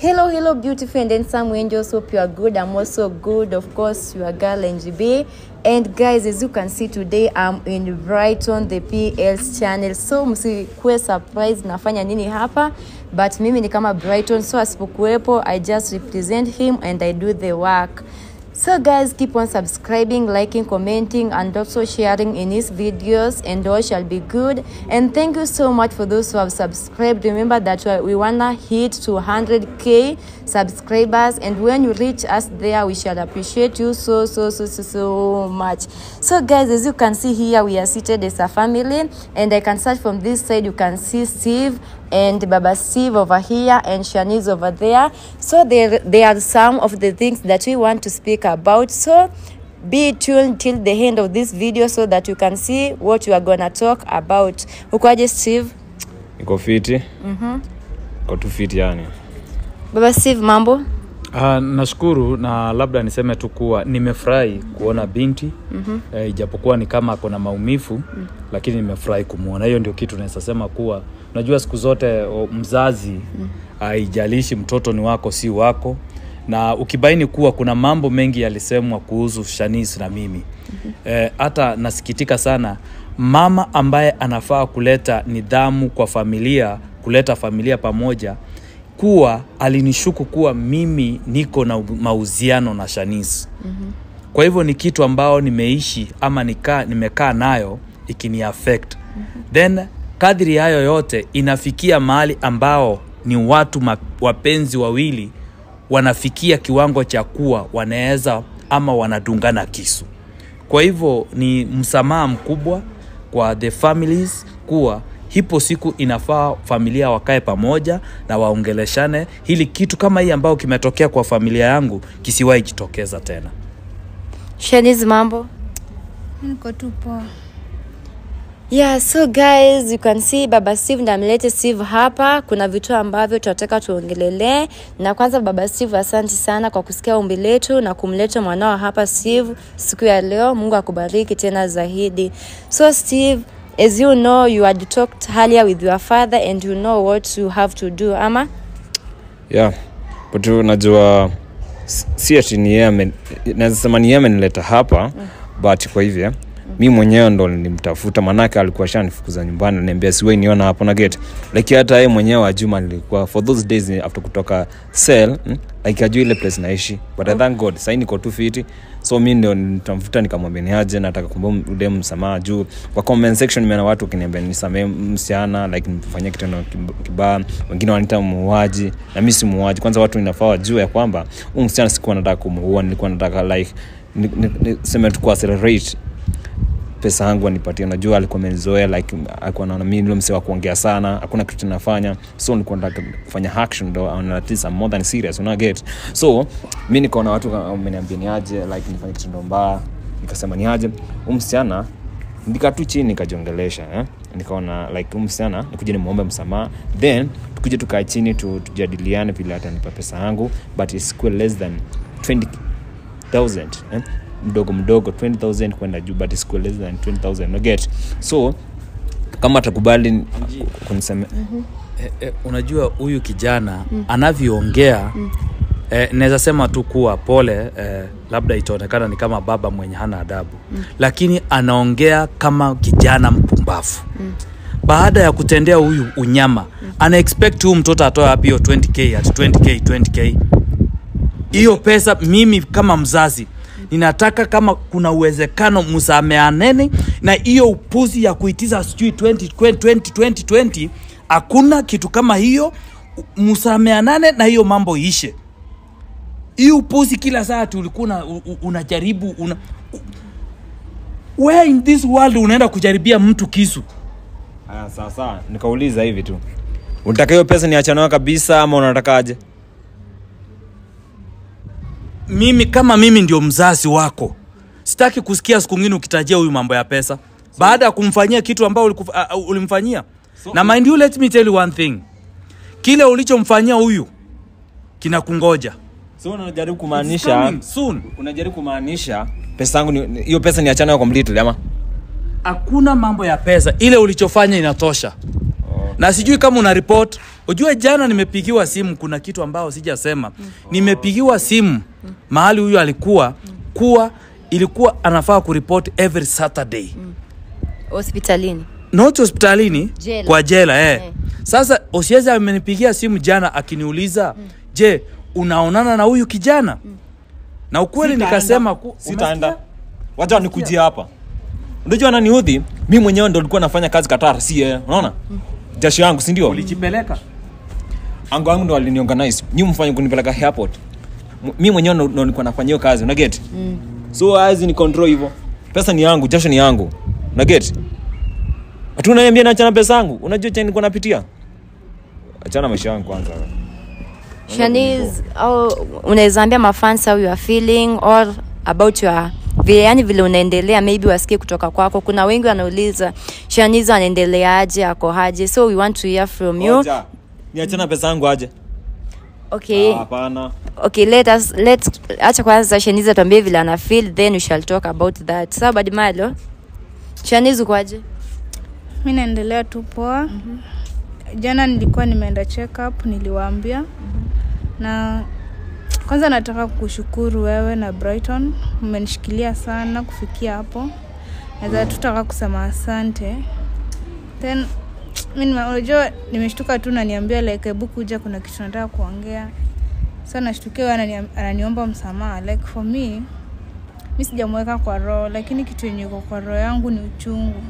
Hello, hello, beautiful and handsome angels. Hope you are good. I'm also good. Of course, you are girl NGB. And guys, as you can see today, I'm in Brighton, the PL's channel. So msikuwe surprise nafanya nini hapa, but mimi ni kama Brighton, so asipokuwepo, I just represent him and I do the work. So guys, keep on subscribing, liking, commenting, and also sharing in his videos, and all shall be good. And thank you so much for those who have subscribed. Remember that we- we wanna hit 200k subscribers, and when you reach us there, we shall appreciate you so so so so so much. So guys, as you can see here, we are seated as a family, and I can start from this side. You can see Steve and Baba Steve over here and Shanice over there. So there, there are some of the things that we want to speak about. So be tuned till the end of this video so that you can see what you are gonna talk about. Ukoaje Steve? iko fiti iko tu fiti yani Baba Steve, mambo? Uh, nashukuru na labda niseme tu kuwa nimefurahi kuona binti mm-hmm. eh, ijapokuwa ni kama ako na maumivu mm-hmm. lakini nimefurahi kumwona hiyo ndio kitu naweza sema kuwa unajua siku zote o, mzazi mm-hmm. aijalishi mtoto ni wako si wako na ukibaini kuwa kuna mambo mengi yalisemwa kuhusu shanis na mimi mm-hmm. E, hata nasikitika sana mama ambaye anafaa kuleta nidhamu kwa familia kuleta familia pamoja kuwa alinishuku kuwa mimi niko na mahusiano na Shanis. Mm-hmm. Kwa hivyo ni kitu ambao nimeishi ama nika, nimekaa nayo ikini affect. Mm-hmm. Then kadri hayo yote inafikia mahali ambao ni watu ma, wapenzi wawili wanafikia kiwango cha kuwa wanaweza ama wanadungana kisu. Kwa hivyo ni msamaha mkubwa kwa the families kuwa hipo siku inafaa familia wakae pamoja na waongeleshane hili kitu kama hii ambayo kimetokea kwa familia yangu kisiwahi jitokeza tena Shanice, mambo? niko tu poa Yeah, so guys, you can see Baba Steve na mlete Steve hapa. Kuna vitu ambavyo tunataka tuongelelee, na kwanza Baba Steve, asante sana kwa kusikia ombi letu na kumleta mwanao hapa Steve siku ya leo. Mungu akubariki tena zaidi. So Steve, as you know, you had talked earlier with your father and you know what you have to do, ama yeah but unajua si ati ni yeye naweza sema ni yeye amenileta hapa but kwa hivyo mi mwenyewe ndo nilimtafuta manake alikuwa shanifukuza nyumbani niambia siwei niona hapo na get like hata yeye mwenyewe ajuma nilikuwa for those days after kutoka cell mm, like ajua ile place naishi. But i thank god sahii niko tu fiti. So mi ndio nitamfuta nikamwambia ni aje nataka kumba ude msamaha juu. Kwa comment section nimeona watu wakiniambia nisamee msichana like nifanyia kitendo kib- kibaya. Wengine wanita muuaji na mi si muuaji. Kwanza watu inafaa wajue ya kwamba huu msichana sikuwa nataka kumuua nilikuwa nataka like ni- ni- ni- tu kuaccelerate pesa yangu anipatia najua alikuwa amenizoea like alikuwa naona mi ndio msee wa kuongea sana hakuna kitu nafanya so nilikuwa nataka kufanya action ndo at least I'm more than serious una get? So mi nikaona watu wameniambia ni aje like nifanye kitendo mbaya. Nikasema ni aje. Huu msichana nikaa tu chini nikajiongelesha eh? nikaona like msichana nikuja nimwombe msamaha. Then tukuje tukae chini tu, tujadiliane vile atanipa pesa yangu but isikuwe less than 20 1000 eh? Mdogo mdogo 20000 kwenda juu but isikuwe less than 20000 no get so kama atakubali kuniseme e, e, unajua huyu kijana mm. anavyoongea mm. e, naweza sema tu kuwa pole e, labda itaonekana ni kama baba mwenye hana adabu mm. lakini anaongea kama kijana mpumbavu mm baada ya kutendea huyu unyama mm. ana expect huyu mtoto atoe wapi hiyo 20k at 20k 20k hiyo pesa mimi kama mzazi ninataka kama kuna uwezekano msameaneni na hiyo upuzi ya kuitiza sijui 20, 20, 20, 20, 20 hakuna kitu kama hiyo. Msameanane na hiyo mambo ishe hii upuzi kila saa tulikuwa unajaribu una, where in this world unaenda kujaribia mtu kisu? Aya, nikauliza hivi tu. Unataka hiyo pesa niachanayo kabisa ama unatakaje mimi kama mimi ndio mzazi wako sitaki kusikia siku ngine ukitajia huyu mambo ya pesa. So, baada ya kumfanyia kitu ambao uh, ulimfanyia. So, na mind you let me tell you one thing. Kile ulichomfanyia huyu kinakungoja. So unajaribu kumaanisha soon. unajaribu kumaanisha pesa yangu hiyo pesa ni niachanayo completely ama? Hakuna mambo ya pesa. Ile ulichofanya inatosha. Okay. na sijui kama una report ujue jana nimepigiwa simu kuna kitu ambao sijasema nimepigiwa simu mahali huyu alikuwa kuwa ilikuwa anafaa kuripoti every saturday mm. hospitalini not hospitalini Jela. kwa jela eh. Eh. sasa osiezi amenipigia simu jana akiniuliza mm. je unaonana na huyu kijana mm. na ukweli nikasema ku, sitaenda wacha nikujia hapa unajua naniudhi mi mwenyewe ndo nilikuwa nafanya kazi Qatar si yeye unaona mm. jasho yangu si ndio ulijipeleka ango wangu ndo waliniorganize nyi mfanye kunipeleka airport. Mi mwenyewe ndo no, nilikuwa nafanya hiyo kazi unaget mm. so azi ni control hivyo. Pesa ni yangu jasho ni yangu. Unaget hatu unaniambia naachana pesa yangu? Unajua cha nilikuwa napitia? Achana maisha yangu kwanza. Shanis au unaweza ambia mafans how you are feeling or about your vile yani vile unaendelea maybe wasikie kutoka kwako. Kuna wengi wanauliza Shanice anaendeleaje ako haje so we want to hear from you. Ngoja, niachana pesa yangu aje? Okay. Ah, hapana. Okay let us let acha kwanza shaniza tuambie vile ana feel then we shall talk about that. Sawa badimalo Shanice kwaje mi naendelea tu poa. Jana nilikuwa nimeenda check up niliwaambia. Na kwanza nataka kushukuru wewe na brighton. Mmenishikilia sana kufikia hapo. Naweza tutaka kusema asante. Then mi unajua nimeshtuka tu naniambia like hebu kuja kuna kitu nataka kuongea sa nashtukia anani- ananiomba msamaha like for me mi sijamweka kwa roho lakini kitu yenye iko kwa roho yangu ni uchungu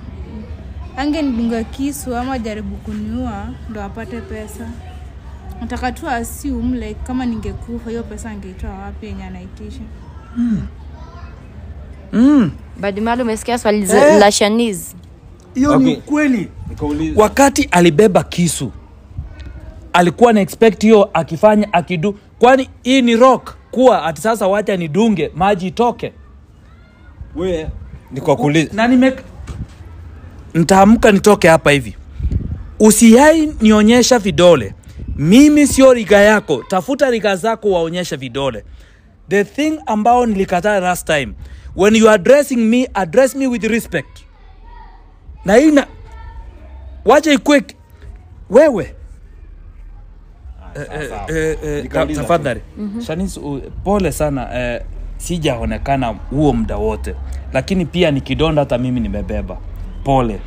ange nidunga kisu ama jaribu kuniua ndo apate pesa nataka tu assume like kama ningekufa hiyo pesa angeitoa wapi yenye anaitisha mm. mm. badimalo umesikia swali hey. Eh. la Shanice hiyo Okay. ni ukweli. wakati alibeba kisu alikuwa na expect hiyo akifanya akidu kwani hii ni rock? Kuwa ati sasa wacha nidunge maji itoke. Na nime ntaamka nitoke hapa hivi. Usiyai nionyesha vidole. Mimi sio riga yako. Tafuta riga zako waonyesha vidole. The thing ambao nilikataa last time. When you are addressing me address me with respect na hii na wacha ikwe wewe. Eh, eh, eh, Nikauliza. tafadhali. Shanis, pole sana eh, sijaonekana huo muda wote. Lakini pia ni kidonda hata mimi nimebeba. Pole.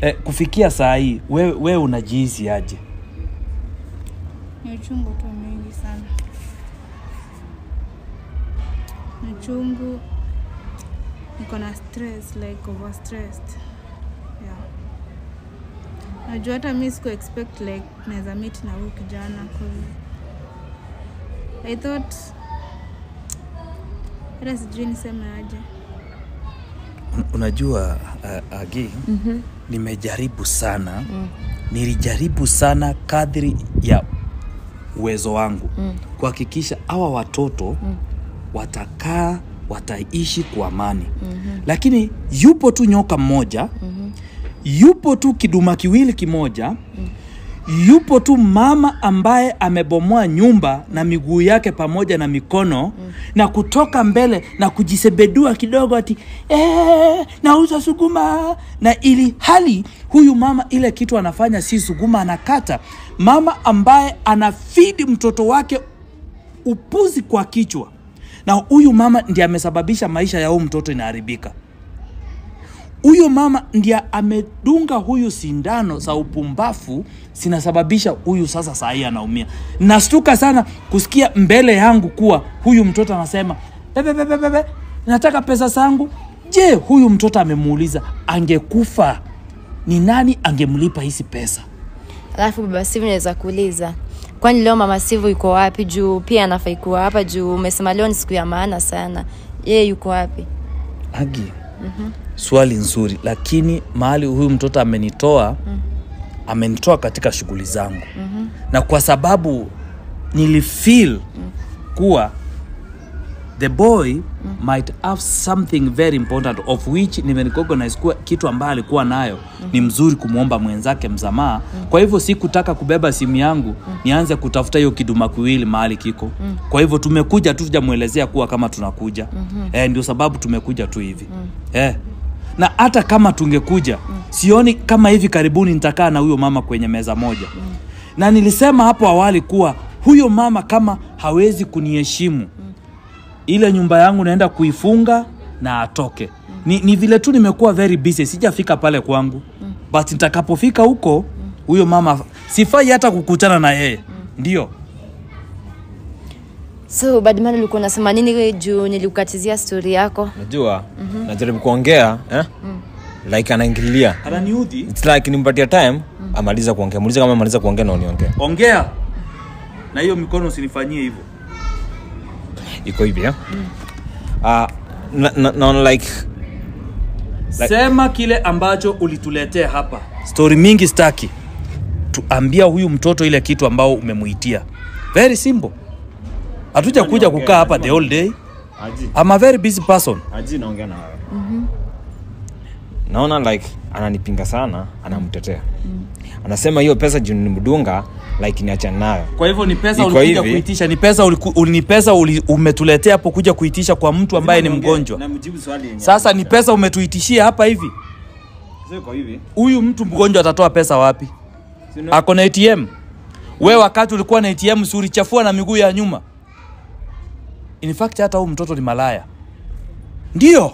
Eh, kufikia saa hii wewe we unajihisi aje? Ni uchungu tu mingi sana. Ni uchungu. Niko na stress like over stressed yeah. Najua hata mi siku expect like naweza meet na huyu kijana 'cause i thought hata sijui niseme aje unajua uh, agi mm-hmm. nimejaribu sana mm. nilijaribu sana kadhiri ya uwezo wangu mm. kuhakikisha hawa watoto mm. watakaa wataishi kwa amani mm-hmm. lakini yupo tu nyoka mmoja mm-hmm. Yupo tu kiduma kiwili kimoja. Yupo tu mama ambaye amebomoa nyumba na miguu yake pamoja na mikono mm. na kutoka mbele na kujisebedua kidogo ati ee, nauza suguma na ili hali huyu mama ile kitu anafanya si suguma anakata. Mama ambaye anafidi mtoto wake upuzi kwa kichwa. Na huyu mama ndi amesababisha maisha ya huu mtoto inaharibika huyo mama ndiye amedunga huyu sindano za upumbafu zinasababisha huyu sasa sahii anaumia. Nastuka sana kusikia mbele yangu kuwa huyu mtoto anasema bebebebebe, nataka pesa zangu. Je huyu mtoto amemuuliza angekufa ni nani angemlipa hizi pesa? Alafu baba Sivu naweza kuuliza kwani leo mama Sivu yuko wapi? Juu pia anafai kuwa hapa juu umesema leo ni siku ya maana sana. Yeye yuko wapi? Agi. Mm-hmm. Swali nzuri lakini mahali huyu mtoto amenitoa mm. amenitoa katika shughuli zangu mm-hmm. na kwa sababu nilifeel mm. kuwa the boy mm. might have something very important of which nimerecognize kuwa kitu ambaye alikuwa nayo mm. ni mzuri kumwomba mwenzake mzamaa mm. kwa hivyo si kutaka kubeba simu yangu mm. nianze kutafuta hiyo kiduma kiwili mahali kiko mm. kwa hivyo tumekuja tu tujamwelezea kuwa kama tunakuja mm-hmm. eh, ndio sababu tumekuja tu hivi mm. eh. Na hata kama tungekuja mm. sioni kama hivi karibuni nitakaa na huyo mama kwenye meza moja mm. na nilisema hapo awali kuwa huyo mama kama hawezi kuniheshimu mm. ile nyumba yangu naenda kuifunga na atoke mm. ni, ni vile tu nimekuwa very busy sijafika pale kwangu mm. but nitakapofika huko huyo mama sifai hata kukutana na yeye mm. ndio so badman ulikuwa unasema nini juu nilikukatizia stori yako? Najua najaribu kuongea eh? mm. like anaingililia ananiudhi? Its like nimpatia time mm. amaliza kuongea. Muulize kama amaliza kuongea na uniongea ongea! Na hiyo mikono usinifanyie hivyo. Iko hivi eh? Ah, na, na, naona like Like- sema kile ambacho ulituletea hapa. Stori mingi staki. Tuambia huyu mtoto ile kitu ambao umemuitia very simple hatuja kuja kukaa hapa the whole day. I'm a very busy person. Aji naongea na wewe. Naona like ananipinga sana anamtetea. Anasema hiyo pesa juu nimdunga like niachana nayo. Kwa hivyo ni pesa ulikuja hivi. kuitisha ni pesa uliku, uli, ni pesa uli, umetuletea hapo kuja kuitisha kwa mtu ambaye ni mgonjwa. sasa ni pesa umetuitishia hapa hivi. Huyu mtu mgonjwa atatoa pesa wapi? Ako na atm we wakati ulikuwa na atm si ulichafua na miguu ya nyuma in fact hata huu mtoto ni malaya ndio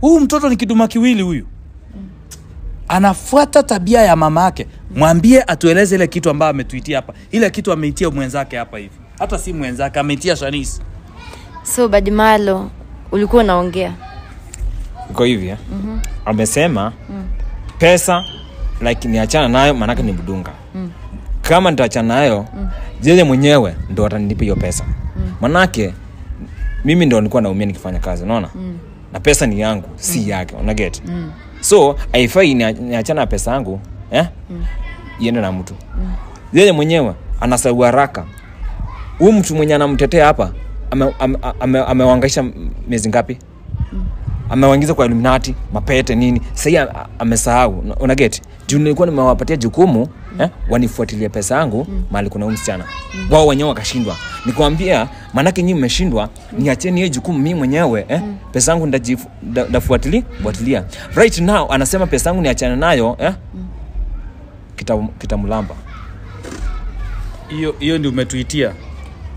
huu mtoto ni kiduma kiwili huyu anafuata tabia ya mama yake mwambie atueleze ile kitu ambayo ametuitia hapa ile kitu ameitia mwenzake hapa hivi hata si mwenzake ameitia Shanisi. so badimalo ulikuwa unaongea iko hivi eh? mm -hmm. amesema mm. pesa like niachana nayo maanake ni mdunga kama nitaachana nayo mm. jeje mwenyewe ndo atanilipa hiyo pesa manake mimi ndo nilikuwa naumia nikifanya kazi unaona mm. na pesa ni yangu si yake unaget mm. so aifai niachana na pesa yangu eh? mm. iende na mtu mm. yeye mwenyewe anasau haraka huyu mtu mwenye anamtetea hapa amewangaisha ame, ame, ame miezi ngapi amewaingiza kwa illuminati mapete nini sahii hivi amesahau Una- get? juu nilikuwa nimewapatia jukumu mm. eh, wanifuatilie pesa yangu mm. mahali kuna huyu msichana wao wenyewe wakashindwa nikwambia maanake nyii mmeshindwa mm. niacheni hiyo jukumu mi mwenyewe eh, mm. pesa yangu ndafuatilia da, fuatilia right now anasema pesa yangu niachane nayo eh, mm. kitamlamba hiyo hiyo ndio umetuitia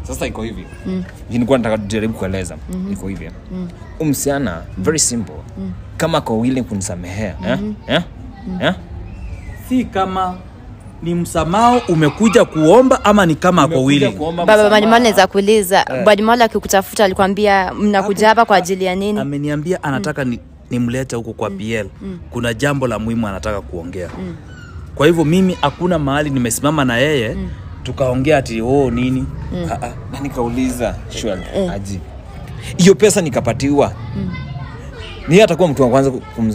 sasa iko hivi mm. nilikuwa nataka tujaribu kueleza mm-hmm. iko hivi mm. umsiana very simple mm. kama ako willing kunisamehea mm-hmm. eh? Eh? Eh? si kama ni msamao umekuja kuomba ama ni kama ako willing baba badimalo naweza kuuliza badimalo akikutafuta alikwambia mnakuja hapa kwa ajili ya nini ameniambia anataka ni, nimlete huko kwa PL mm. kuna jambo la muhimu anataka kuongea mm. kwa hivyo mimi hakuna mahali nimesimama na yeye tukaongea ati oh nini? Ah, ah. na nikauliza shwel aji hiyo pesa nikapatiwa. Ni yeye atakuwa mtu wa kwanza kum,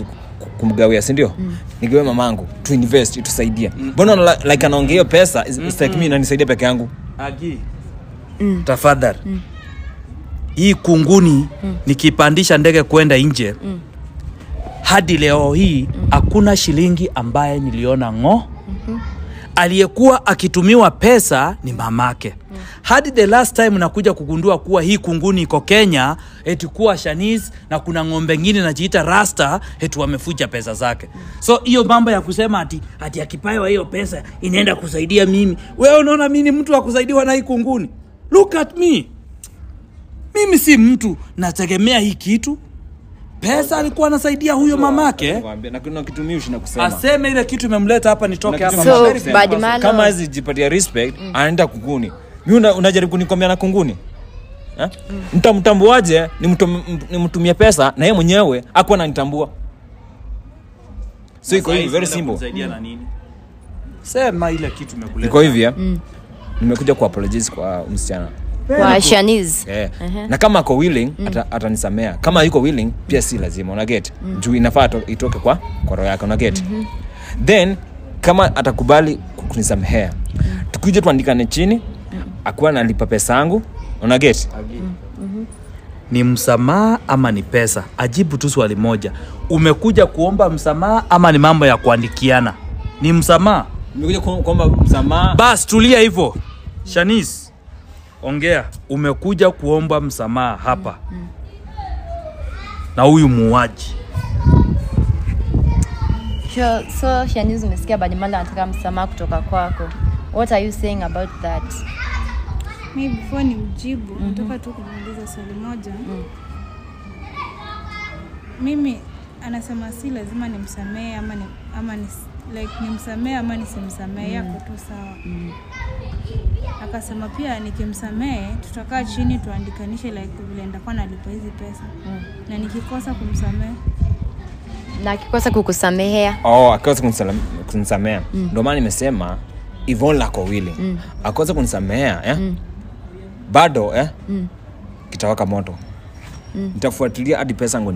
kumgawia sindio mm. nigawe mamangu tuinvest tusaidia mbona mm. like anaongea hiyo pesa mm mi nanisaidia peke yangu. Agi. tafadhali. Hii kunguni mm. nikipandisha ndege kwenda nje mm. hadi leo hii hakuna mm. shilingi ambaye niliona ng'o aliyekuwa akitumiwa pesa ni mamake. Hadi the last time nakuja kugundua kuwa hii kunguni iko kenya eti kuwa shanis na kuna ng'ombe ngine najiita rasta eti wamefuja pesa zake. So hiyo mambo ya kusema ati, ati akipawa hiyo pesa inaenda kusaidia mimi. Wewe unaona mi ni mtu wa kusaidiwa na hii kunguni? Look at me. Mimi si mtu nategemea hii kitu pesa alikuwa anasaidia huyo mamake. aseme ile kitu imemleta hapa nitoke hapa So, kama hizi jipatia respect anaenda kunguni mi una, unajaribu kunikomea na kunguni? Eh? mtamtambuaje? Nimtum- nimtumie pesa na ye mwenyewe akuwa nanitambua so iko hivi very simple. Kusaidia na nini? sema ile kitu imekuleta iko hivi eh? nimekuja kuapologize kwa msichana kwa shaniz yeah. na kama ako willing ata, atanisamea kama yuko willing pia si lazima unaget juu inafaa to- itoke kwa kwa roho yake unaget then kama atakubali kunisamehea. kunisamehea tukuje tuandikane chini akuwa nalipa pesa yangu unaget ni msamaha ama ni pesa? Ajibu tu swali moja. Umekuja kuomba msamaha ama ni mambo ya kuandikiana? Ni msamaha. Nimekuja kuomba msamaha. Bas tulia hivyo. Shanis ongea. Umekuja kuomba msamaha hapa. Mm. na huyu muuaji. So, so zimesikia umesikia Badimala anataka msamaha kutoka kwako. What are you saying about that? Mi before ni ujibu mm -hmm. nataka tu kumuuliza swali moja. Mm. mimi anasema si lazima nimsamehe ama ni, ama ni, like nimsamehe ama nisimsamehe yako tu sawa akasema pia nikimsamehe tutakaa chini tuandikanishe like vile nitakuwa nalipa hizi pesa mm. na nikikosa kumsamehe na akikosa kukusamehea oh, akikosa kunisamehea mm. ndio maana nimesema ivon lako wili mm. akikosa kunisamea eh? bado eh? kitawaka moto mm. nitafuatilia hadi pesa ngo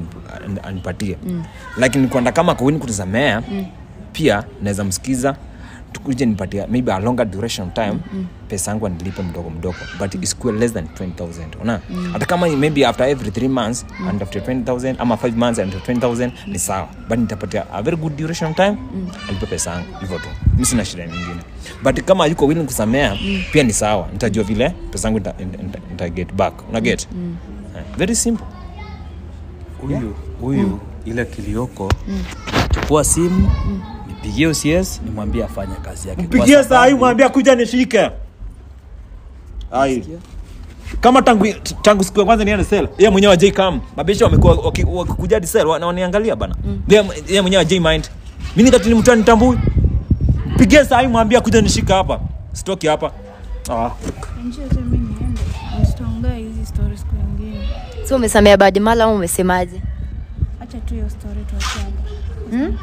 anipatie mm. lakini kwenda kama kawini kunisamehea mm. pia naweza msikiza tukuje nipatia maybe a longer duration of time mm -hmm. pesa yangu anilipe mdogo mdogo but isikuwe less than 20000 una hata -hmm. kama maybe after every 3 months mm -hmm. and after 20000 ama 5 months and after 20000 ni sawa but nitapatia a very good duration of time mm -hmm. alipe pesa yangu hivyo tu mi sina shida nyingine but kama yuko willing kusamea mm -hmm. pia ni sawa nitajua vile pesa yangu nita, nita, nita, get back una get mm-hmm. very simple huyu huyu mm -hmm. ile kilioko mm. chukua simu nipigie OCS nimwambie afanye kazi yake. Mpigie saa hii mwambia kuja nishike. Ai kama tangu tangu siku ya kwanza niende sel yeye mwenyewe ajai kam mabesha wamekuwa waki- wakikuja hadi sel na waniangalia bana. Yeye yeye mwenyewe ajai mind. Mimi nikati ni mtu anitambui mpigie saa hii mwambia kuja nishika hapa. Sitoki hapa. Ah. So umesamea Badimala au umesemaje? Hacha tu hiyo story tuache hapo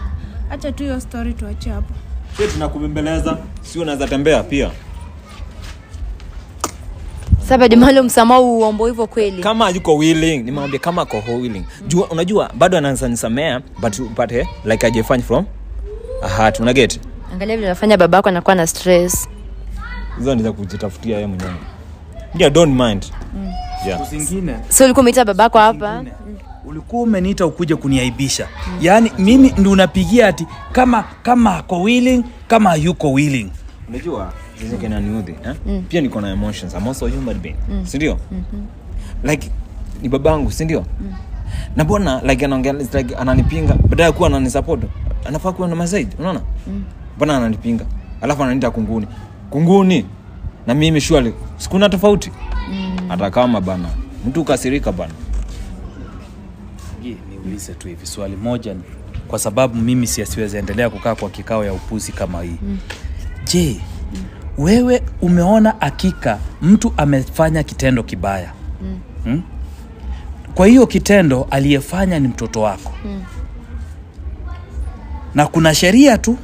hacha tu hiyo story tuache hapo. Sisi tunakubembeleza sio unaweza tembea pia. Sasa Badimala msamaha uombo hivyo kweli. Kama yuko willing nimwambia kama ako willing. Jua unajua bado anaweza nisamea but upate like ajefanya from a heart. Una get? Angalia vile anafanya babako anakuwa na stress. Hizo ni za kujitafutia yeye mwenyewe. Yeah don't mind. Mm. yeah. So ulikuwa umeita babako hapa ulikuwa umeniita ukuje kuniaibisha. Mm. yaani mimi ndi unapigia ati kama kama ako willing kama yuko willing. Unajua zenye kinaniudhi eh? pia niko na emotions. I'm also a human being. Mm. sindio? Like ni babangu sindio? Na mbona like anaongea it's like ananipinga baadaye kuwa ananisupport anafaa kuwa na masaid unaona? Mbona ananipinga? Alafu ananiita kunguni. Kunguni? Na mimi shwali sikuna tofauti. Hata kama bana mtu ukasirika bana Gi, niulize tu hivi swali moja ni- kwa sababu mimi si siwezi endelea kukaa kwa kikao ya upuzi kama hii mm. je mm. wewe umeona hakika mtu amefanya kitendo kibaya mm. hmm? kwa hiyo kitendo aliyefanya ni mtoto wako mm. na kuna sheria tu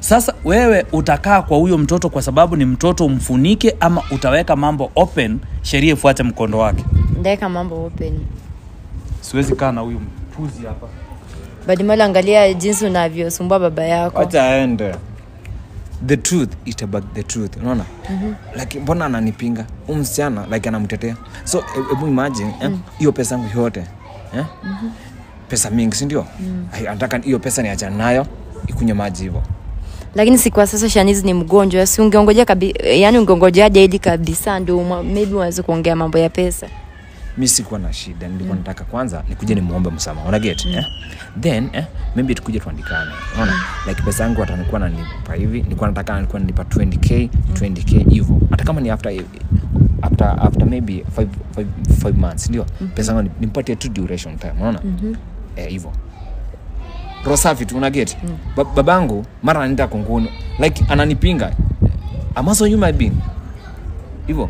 sasa wewe utakaa kwa huyo mtoto kwa sababu ni mtoto umfunike ama utaweka mambo open sheria ifuate mkondo wake ndaweka mambo open siwezi kaa na huyu mpuzi hapa. Badimala angalia jinsi unavyosumbua baba yako. Wacha aende. The truth it about the truth unaona? Mm-hmm. like mbona ananipinga? Huu msichana like anamtetea. So e- hebu imagine eh, hiyo pesa yangu yote eh? mm-hmm. pesa mingi sindio mm. anataka hiyo pesa niachana nayo ikunywe maji hivo lakini si kwa sasa shanizi ni mgonjwa si ungeongojea kabi, yani ungeongojea daily kabisa uma- maybe unaweza kuongea mambo ya pesa mi sikuwa na shida nilikuwa nataka kwanza nikuje nimwombe msamaha. Unaget eh? then eh, maybe tukuje tuandikane. Unaona? Like pesa yangu atanikuwa nanipa hivi nilikuwa nataka nilikuwa nanipa 20k 20k hivyo hata kama ni after after after maybe 5 5 5 months ndio? Mm -hmm. pesa yangu nimpatie tu duration time unaona? Eh hivyo roho safi tu unaget ba, babangu mara anaenda kunguni like ananipinga. Amaso you my being. Hivyo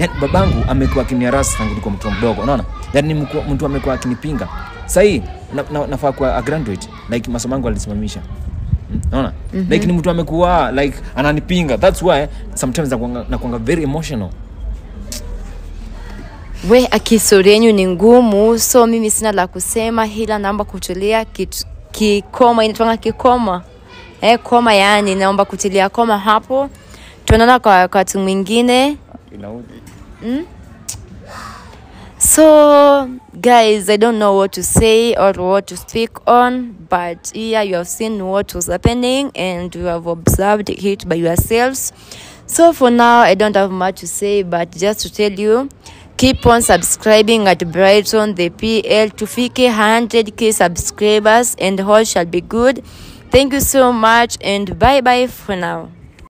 yani babangu amekuwa akiniarasi tangu niko mtu mdogo unaona? Yani ni mtu amekuwa akinipinga. Sahii na, na, nafaa kuwa a graduate like masomo yangu alisimamisha unaona? Naona mm-hmm. like ni mtu amekuwa like ananipinga. Thats why sometimes nakuanga, nakuanga very emotional. We akistori yenyu ni ngumu so mimi sina la kusema hila naomba kutulia kitu- kikoma inatanga kikoma? Eh, koma yani naomba kutilia koma hapo. Tuonana kwa wakati mwingine Inaudhi. So, guys, I don't know what to say or what to speak on, but here you have seen what was happening and you have observed it by yourselves. So, for now, I don't have much to say, but just to tell you, keep on subscribing at Brighton the PL to fike 100k subscribers, and all shall be good. thank you so much and bye bye for now